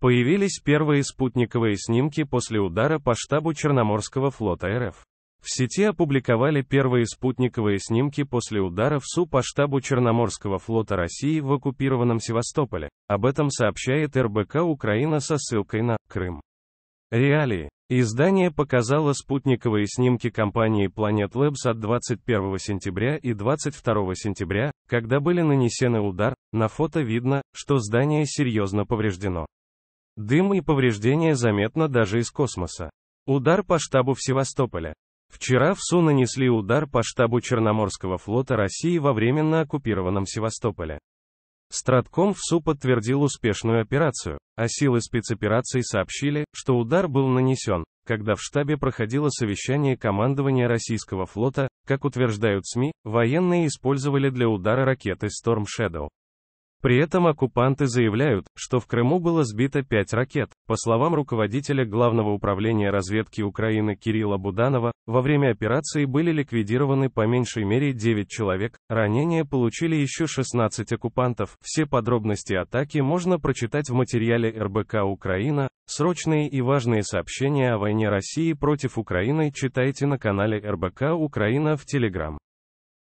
Появились первые спутниковые снимки после удара по штабу Черноморского флота РФ. В сети опубликовали первые спутниковые снимки после удара в СУ по штабу Черноморского флота России в оккупированном Севастополе. Об этом сообщает РБК Украина со ссылкой на Крым. Реалии. Издание показало спутниковые снимки компании Planet Labs от 21 сентября и 22 сентября, когда были нанесены удар, на фото видно, что здание серьезно повреждено. Дым и повреждения заметно даже из космоса. Удар по штабу в Севастополе. Вчера в СУ нанесли удар по штабу Черноморского флота России во временно оккупированном Севастополе. Стратком в СУ подтвердил успешную операцию, а силы спецопераций сообщили, что удар был нанесен, когда в штабе проходило совещание командования российского флота, как утверждают СМИ, военные использовали для удара ракеты Storm Shadow. При этом оккупанты заявляют, что в Крыму было сбито пять ракет. По словам руководителя Главного управления разведки Украины Кирилла Буданова, во время операции были ликвидированы по меньшей мере 9 человек, ранения получили еще 16 оккупантов. Все подробности атаки можно прочитать в материале РБК Украина. Срочные и важные сообщения о войне России против Украины читайте на канале РБК Украина в Телеграм.